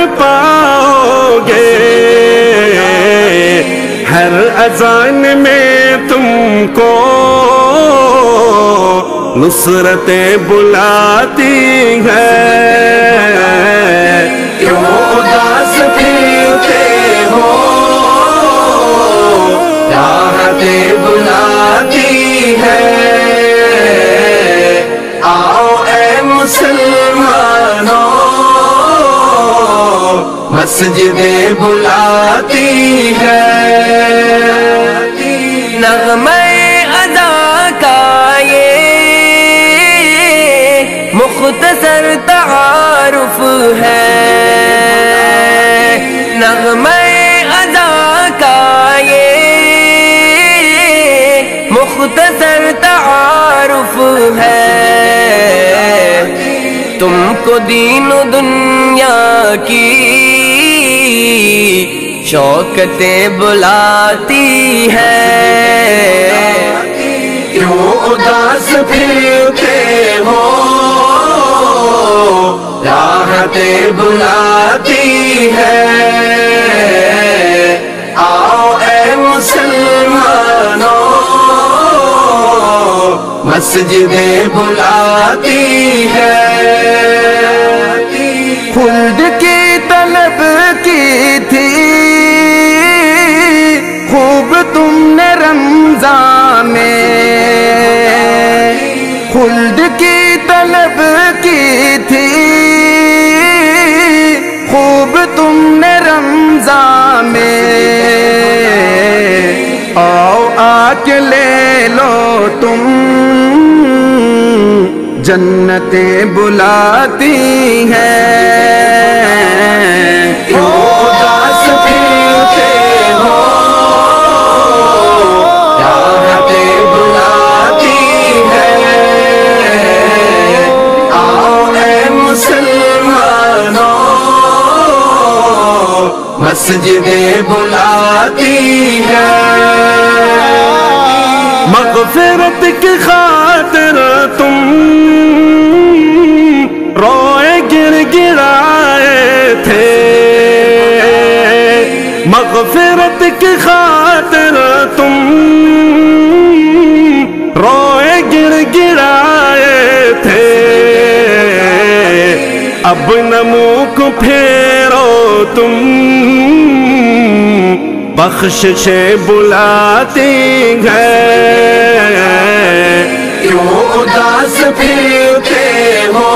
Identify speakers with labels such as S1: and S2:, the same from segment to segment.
S1: फलाह पाओगे? हर अजान में तुमको नुसरतें बुलाती हैं।
S2: उदास फिरते हो? राहतें बुलाती है। आओ ए मुसलमानों मस्जिदें बुलाती है।
S3: नगमे अदा का ये मुख्तसर तारुफ है। नगमे अदा का ये मुख्तसर तारुफ है। तुमको दीन दुनिया की शौकतें बुलाती है।
S2: क्यों उदास फिरते हो? राहतें बुलाती है। आओ ए मुसलमानों मस्जिदें बुलाती है।
S3: खुल्द रमज़ान। में खुल्द की तलब की थी। खूब तुमने रमज़ान। में आओ आके ले लो तुम। जन्नतें बुलाती हैं।
S2: मस्जिदें बुलाती है।
S1: मगफिरत की खातिर तुम रोए गिर गिराए थे। मगफिरत की खातिर तुम रोए गिर गिराए थे। अब नमूक फेरो तुम। बख्शिशें बुलाती हैं।
S2: क्यों उदास फिरते हो?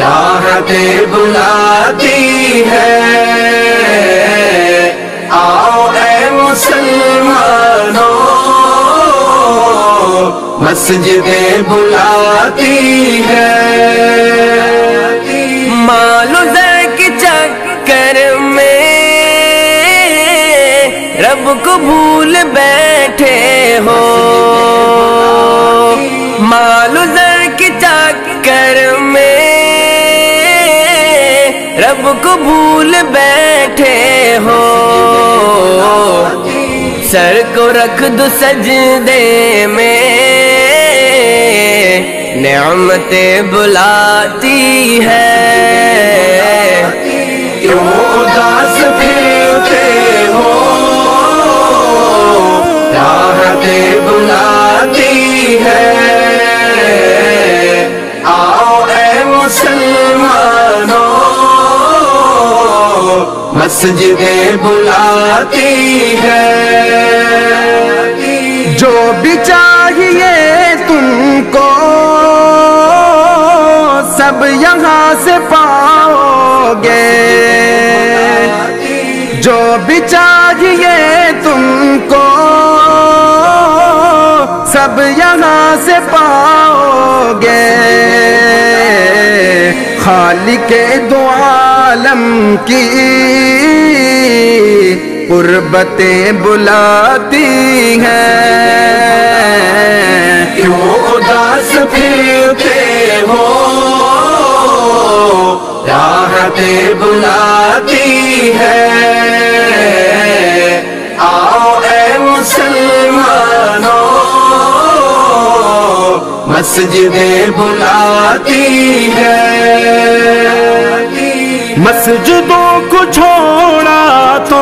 S2: राहतें बुलाती है। आओ ए मुसलमानों, मस्जिदें बुलाती है।
S3: मालो सर को रख दो सजदे में। नेमतें बुलाती है।
S2: क्यों बुलाती है। आओ ए मुसलमानों। मस्जिदें बुलाती है।
S3: जो भी चाहिए तुमको, सब यहाँ से पाओगे। जो भी चाहिए तुमको, सब यहाँ से पाओगे।
S4: खाली के दो की गुर्बतें बुलाती हैं।
S2: क्यों उदास फिरते हो? राहतें बुलाती है। आओ मस्जिदें बुलाती है।
S1: मस्जिदों को छोड़ा तो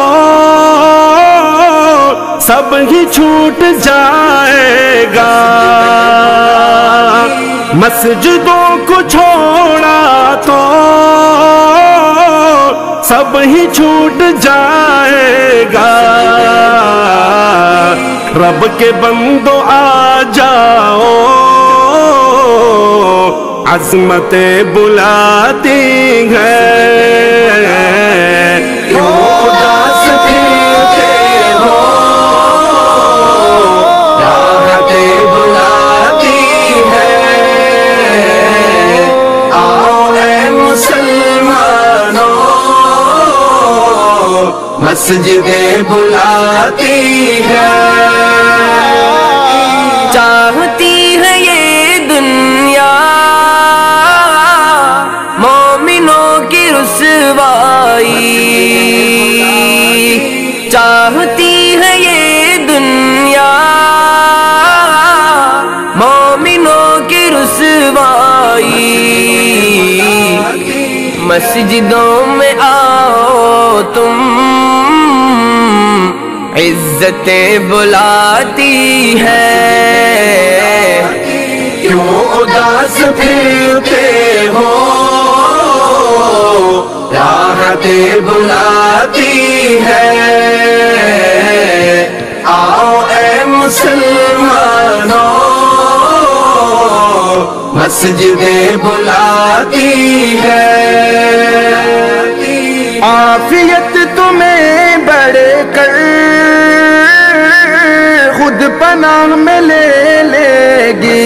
S1: सब ही छूट जाएगा। मस्जिदों को छोड़ा तो सब ही छूट जाएगा। रब के बंदो आ जाओ। अजमतें बुलाती हैं।
S2: उदास फिरते बुलाती है। आओ ए मुसलमानों। मस्जिदें बुलाती है।
S3: रुसवाई चाहती है ये दुनिया, मोमिनों की रुसवाई। मस्जिदों में आओ तुम, इज्जतें बुलाती है।
S2: क्यों उदास फिरते हो? राहतें बुलाती है। आओ ए मुसलमानों, मस्जिदें बुलाती है।
S4: आफियत तुम्हें बड़े कर, खुद पनाह में ले लेगी।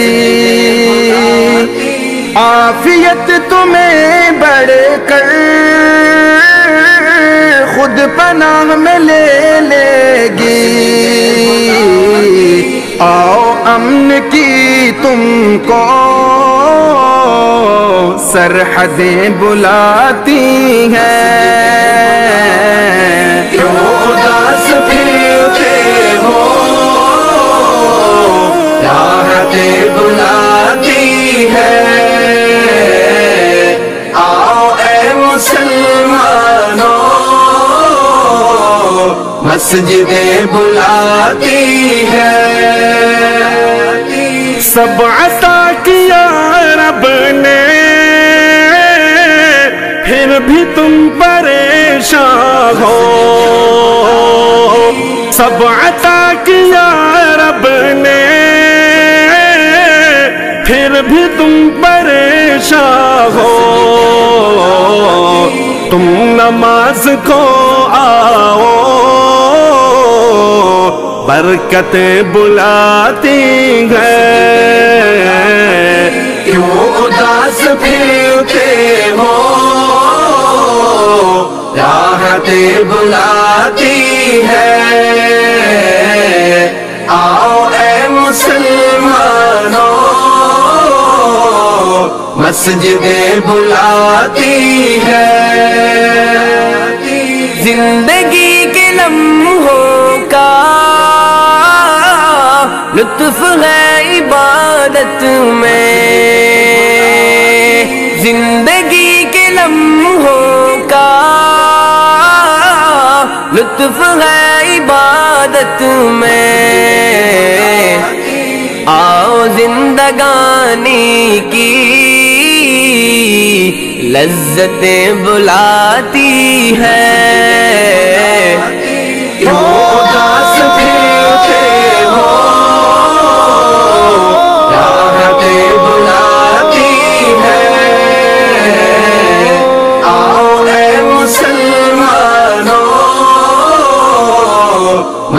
S4: आफियत तुम्हें बड़े कर खुद पनाह में ले लेगी। आओ अमन की तुमको सरहदें बुलाती हैं।
S2: मस्जिदें बुलाती है।
S1: सब अता किया रब ने फिर भी तुम परेशान हो। सब अता किया रब ने फिर भी तुम परेशान हो। तुम नमाज़ को आओ। बरकतें बुलाती हैं।
S2: क्यों उदास फिरते हो? राहतें बुलाती है। आओ ए मुसलमानों, मस्जिदें बुलाती है।
S3: ज़िंदगी के लम्हों लुत्फ है इबादत में। ज़िंदगी के लम्हों का लुत्फ है इबादत में। आओ जिंदगानी की लज्जतें बुलाती है।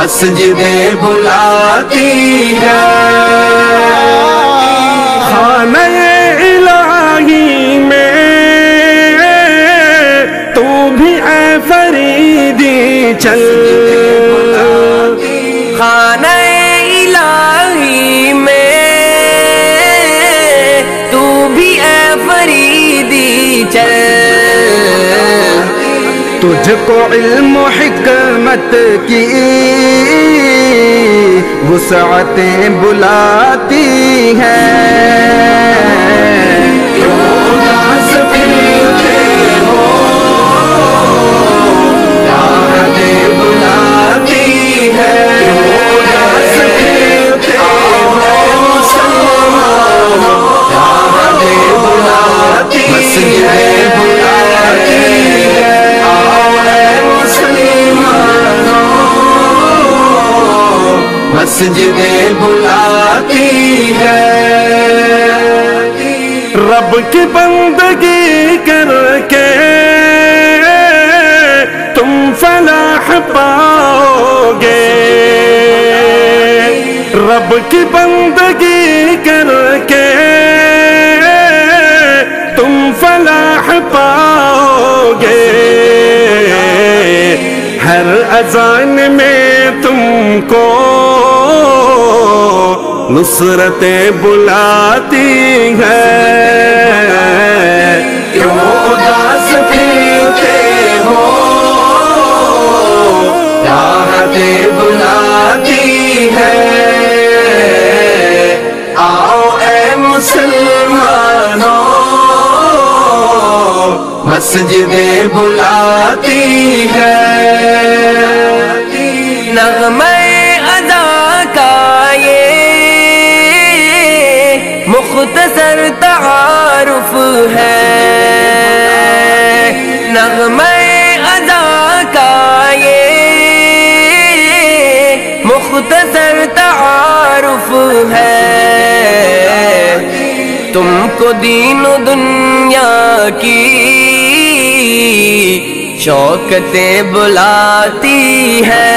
S2: मस्जिदें बुलाती है।
S1: खाने इलाही में तू भी ए फरीदी चल।
S3: खाने इलाही में तू भी ए फरीदी चल।
S4: तुझको इल्म हिक हिकमत की। वसअतें बुलाती हैं।
S2: मस्जिदें बुलाती है।
S1: रब की बंदगी करके तुम फलाह पाओगे। रब की बंदगी करके तुम फलाह पाओगे। हर अजान नुसरतें बुलाती है।
S2: क्यों उदास फिरते हो? राहतें बुलाती है। आओ ए मुसलमानों, मस्जिदें बुलाती है।
S3: नगमे तुमको दीन दुनिया की शौकतें बुलाती है।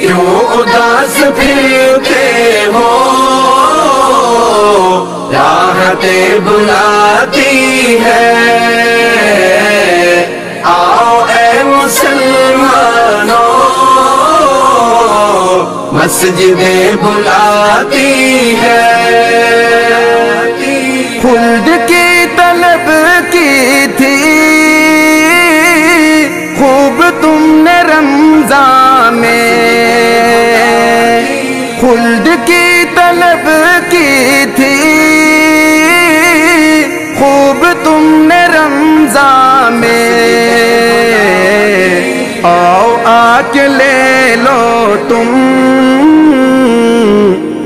S2: क्यों उदास फिरते हो? राहतें बुलाती है। आओ ऐ मुसलमानों मस्जिदें बुलाती है।
S4: खुल्द की तलब की थी। खूब तुमने रमज़ान। में खुल्द की तलब की थी। खूब तुमने रमज़ान। में आओ आके ले लो तुम।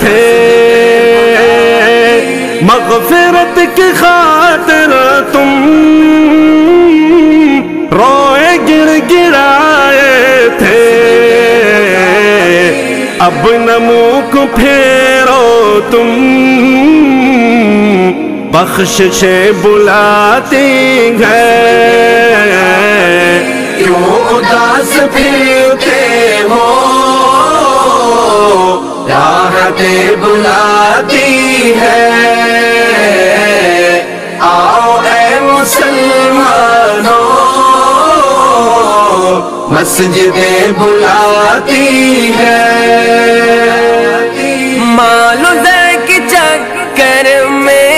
S1: थे। मगफिरत की खातिर तुम रोए गिर गिराए थे। अब नमूक फेरो तुम, बख्शिशें बुलाती हैं।
S2: क्यों उदास फिरते राहतें बुलाती है। आओ ऐ मुसलमानों, मस्जिदें बुलाती है।
S3: मालो के चक्कर में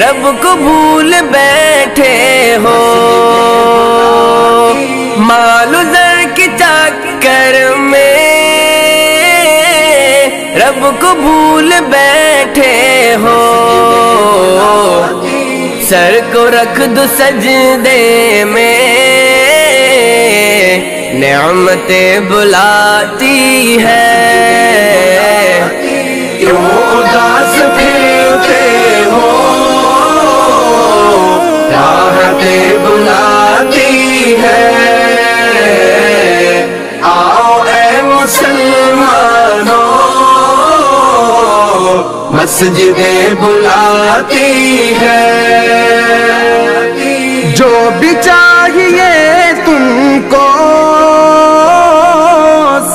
S3: रब को भूल बैठे हो। को भूल बैठे हो। सर को रख दो सजदे में। नमतें बुलाती है।
S2: क्यों उदास फिरते मस्जिदें बुलाती है।
S4: जो भी चाहिए तुमको,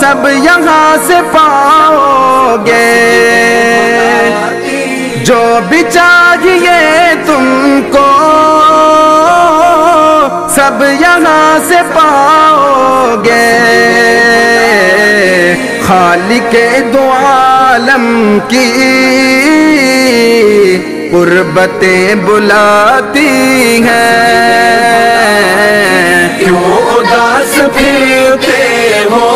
S4: सब यहाँ से पाओगे। जो भी चाहिए तुमको, सब यहाँ से पाओगे। खाली के दो आलम की कुर्बतें बुलाती हैं।
S2: क्यों उदास फिरते हो?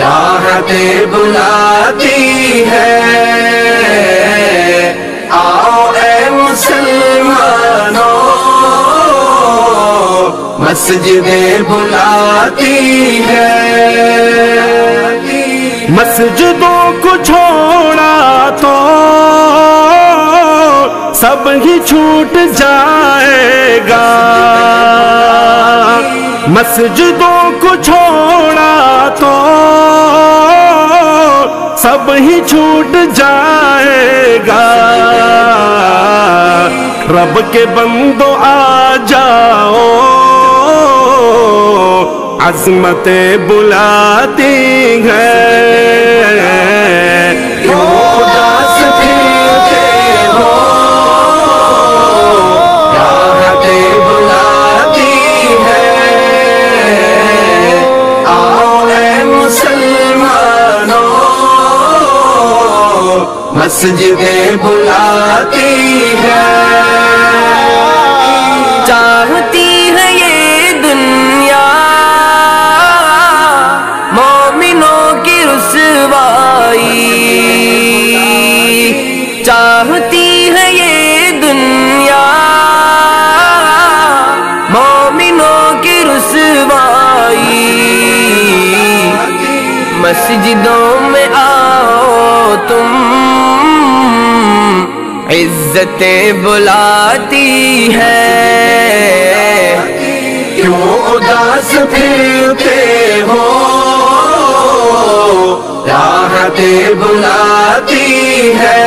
S2: राहतें बुलाती है। आओ मस्जिदें बुलाती है।
S1: मस्जिदों को छोड़ा तो सब ही छूट जाएगा। मस्जिदों को छोड़ा तो सब ही छूट जाएगा। रब के बंदो आ जाओ। अजमतें बुलाती हैं।
S2: क्यों उदास फिरते हो। राहतें बुलाती है। आओ ए मुसलमानों। मस्जिदें बुलाती है।
S3: इज्जतें बुलाती है।
S2: क्यों उदास फिरते हो? राहतें बुलाती है।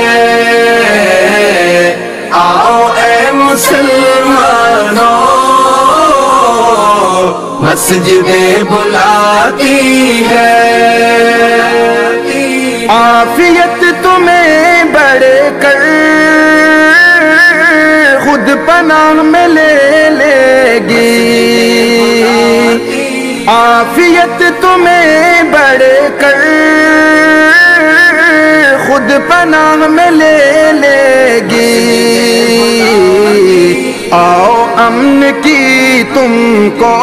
S2: आओ ए मुसलमानों मस्जिदें बुलाती है।
S4: आफियत पनाह में ले लेगी। आफियत तुम्हें बड़े कर खुद पनाह में ले लेगी। आओ अमन की तुमको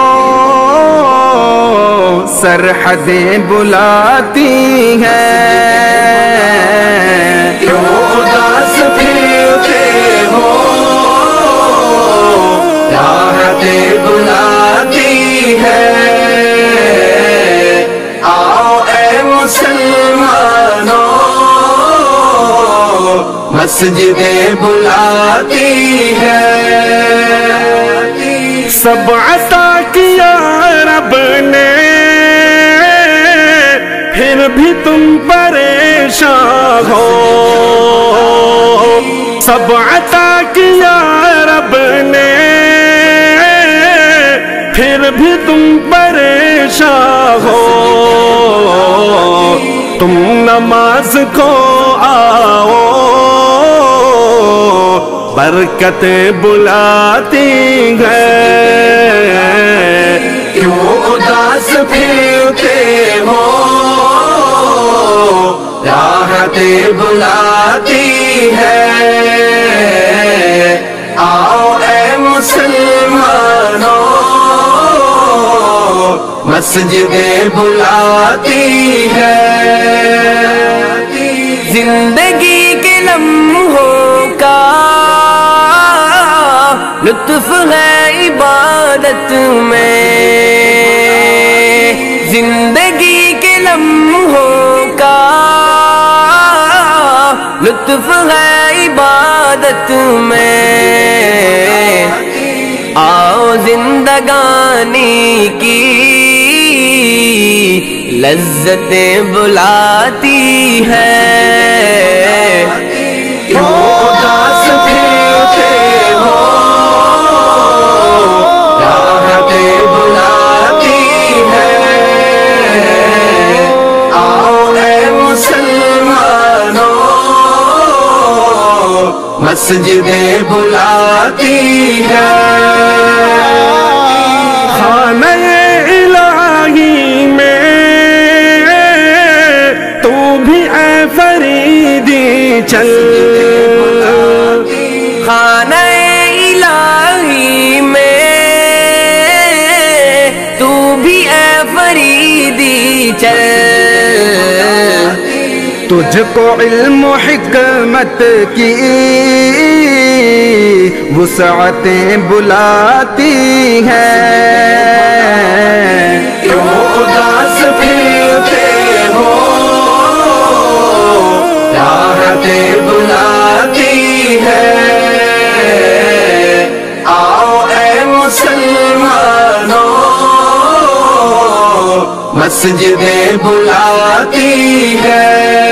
S4: सरहदें बुलाती हैं।
S2: राहतें बुलाती है। आओ ए मुसलमानों, मस्जिदें बुलाती है।
S1: सब अता किया रब ने, फिर भी तुम परेशान हो। सब अता किया रब ने फिर भी तुम परेशान हो। तुम नमाज़ को आओ। बरकतें बुलाती हैं।
S2: क्यों उदास फिरते हो? राहतें बुलाती है। आओ ए मुसलमानों। मस्जिदें बुलाती है।
S3: ज़िंदगी के लम्हों का लुत्फ है इबादत में। ज़िंदगी के लम्हों का लुत्फ है इबादत में। आओ जिंदगानी की लज्जतें बुलाती है।
S2: उदास फिरते हो राहतें बुलाती है। आओ मुसलमानों मस्जिदें बुलाती है।
S1: चल।
S3: खाना इलाही में तू भी ए फरीदी चल।
S4: तुझको इल्म हिकमत की वसअतें बुलाती हैं।
S2: क्यों आओ ए मुसलमानों मस्जिदें बुलाती है।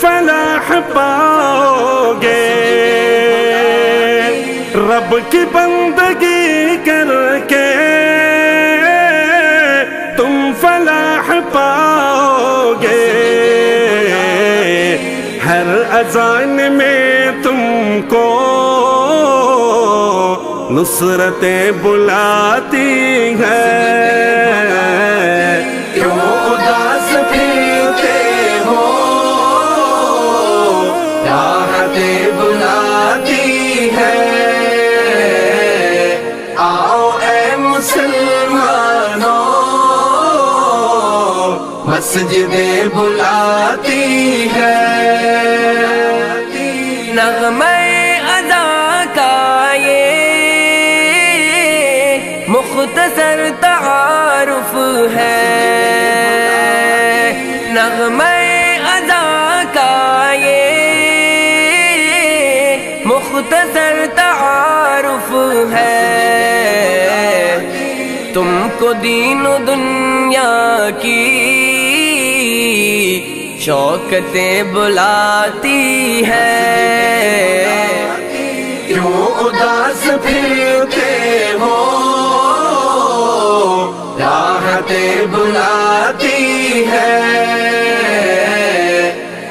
S1: फलाह पाओगे रब की बंदगी करके तुम फलाह पाओगे हर अजान में तुमको नुसरतें बुलाती हैं
S2: मस्जिदें बुलाती है।
S3: नगमे अदा का ये मुख्तसर तारुफ है। नगमे अदा का ये मुख्तसर तारुफ है। तुमको दीन दुनिया की शौकतें बुलाती है।
S2: क्यों उदास फिरते हो? राहतें बुलाती है।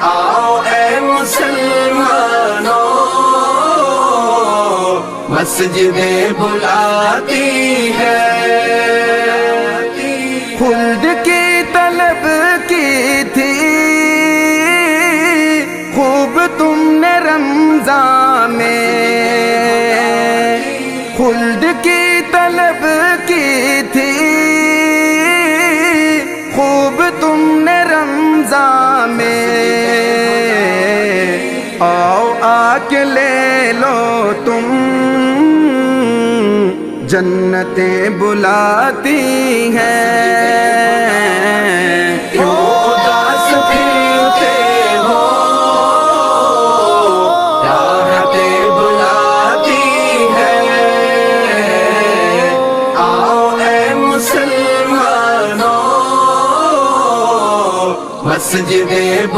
S2: आओ ए मुसलमानों, मस्जिदें बुलाती
S4: ले लो तुम। जन्नतें बुलाती हैं।
S2: क्यों उदास हो? राहतें बुलाती है। आओ मुसलमानों, मस्जिदें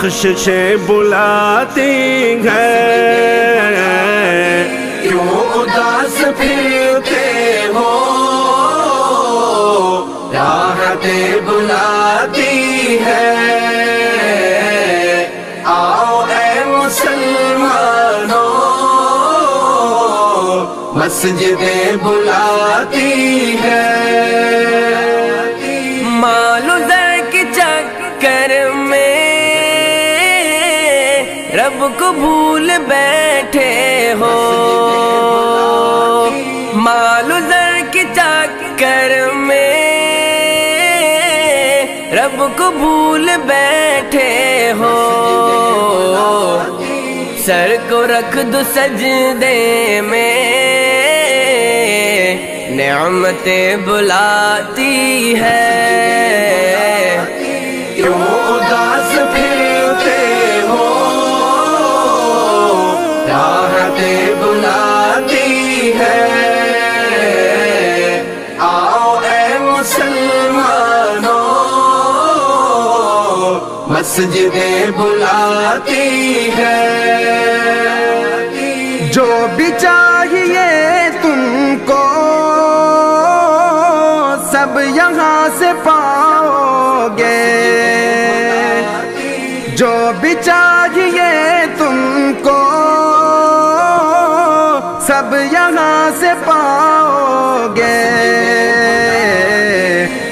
S1: बख्शिशे बुलाती है।
S2: क्यों उदास फिरते हो? राहतें बुलाती है। आओ ए मुसलमानों, मस्जिदें बुलाती है।
S3: सर को रख दो सजदे में। नेमतें बुलाती है।
S2: उदास फिरते हो? राहतें बुलाती है। आओ ए मुसलमानों। मस्जिदें बुलाती है।
S4: जो भी चाहिए तुमको, सब यहाँ से पाओगे। जो भी चाहिए तुमको, सब यहाँ से पाओगे।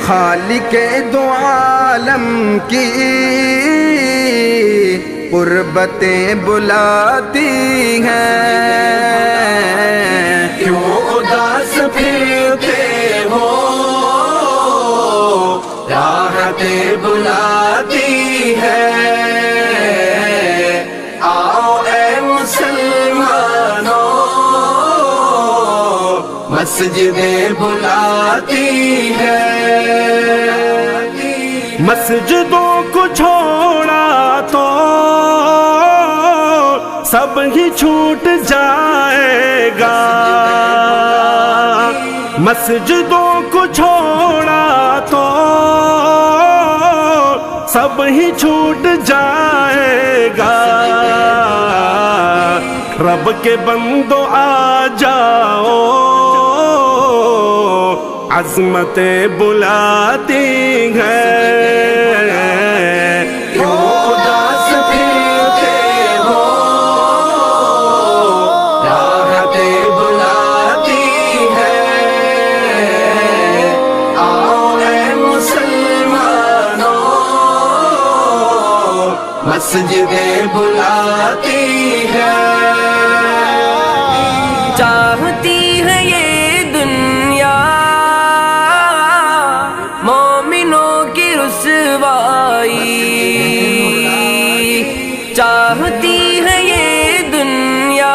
S4: खालिक दो आलम की कुर्बतें बुलाती हैं।
S2: क्यों उदास फिरते हो? राहतें बुलाती है। आओ ए मुसलमानों मस्जिदें बुलाती है।
S1: मस्जिदों ही छूट जाएगा। मस्जिदों को छोड़ा तो सब ही छूट जाएगा। रब के बंदो आ जाओ, अजमतें बुलाती हैं।
S2: मस्जिदें बुलाती है।
S3: चाहती है ये दुनिया। मोमिनों की रुसवाई। चाहती है ये दुनिया।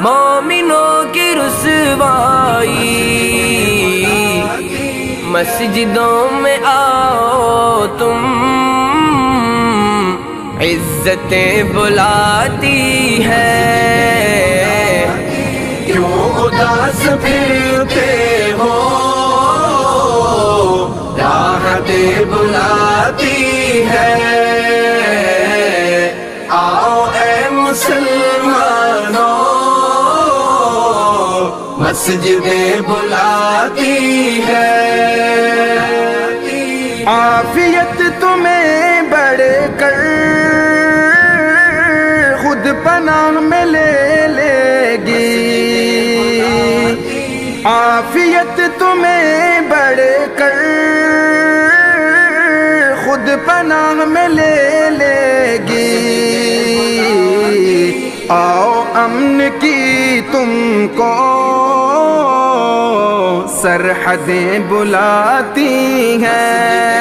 S3: मोमिनों की रुसवाई। मस्जिदों इज्जतें बुलाती है।
S2: क्यों उदास फिरते हो? राहतें बुलाती है। आओ ए मुसलमानों, मस्जिदें बुलाती है।
S4: आफियत तुम्हें बड़े बढ़कर खुद पनाह में ले लेगी। आओ अमन की तुमको सरहदें बुलाती हैं।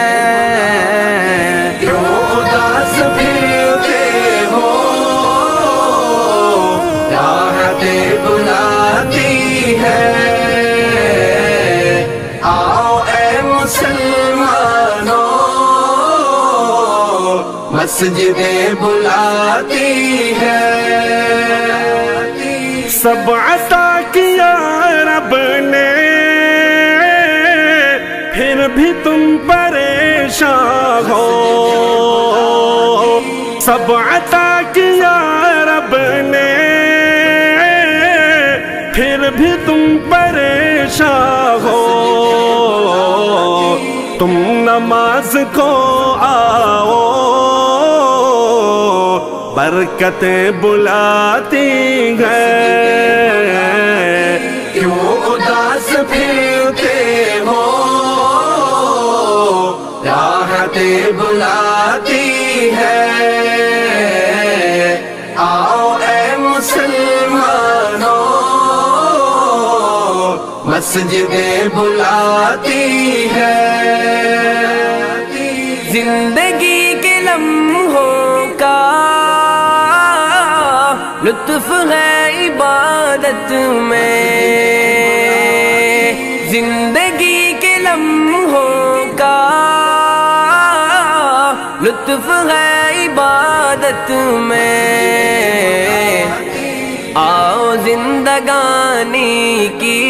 S2: मस्जिदें बुलाती है।
S1: सब अता किया रब ने फिर भी तुम परेशान हो। सब अता किया रब ने फिर भी तुम परेशान हो। तुम नमाज़ बरकतें बुलाती हैं।
S2: क्यों उदास फिरते हो? राहतें बुलाती है। आओ ए मुसलमानो, मस्जिदें बुलाती है।
S3: में ज़िंदगी के लम्हों का लुत्फ है इबादत में। आओ जिंदगानी की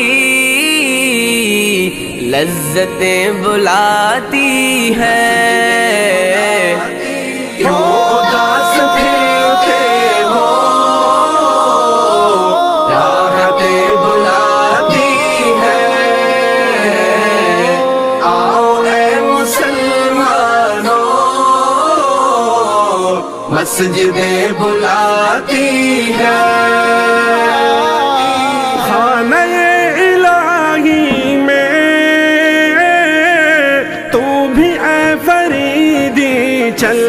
S3: लज्जतें बुलाती है।
S2: मस्जिदें बुलाती है।
S1: खाना इलाही में तू भी ऐ फरीदी चल।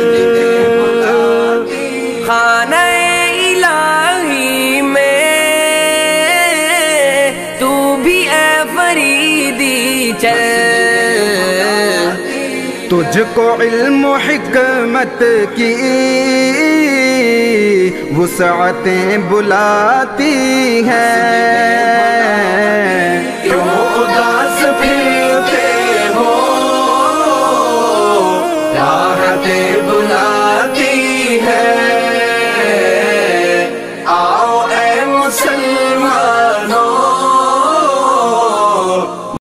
S3: खाना इलाही में तू भी ए फरीदी चल।
S4: तुझको इल्म रहमत की। वसातें बुलाती हैं। क्यों उदास फिरते हो? राहतें बुला